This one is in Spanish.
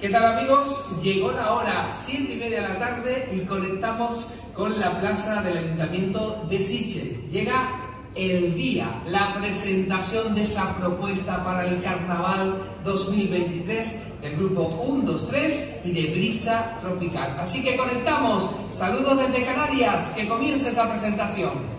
¿Qué tal amigos? Llegó la hora, siete y media de la tarde y conectamos con la plaza del Ayuntamiento de Siche. Llega el día, la presentación de esa propuesta para el Carnaval 2023 del grupo 123 y de Brisa Tropical. Así que conectamos. Saludos desde Canarias. Que comience esa presentación.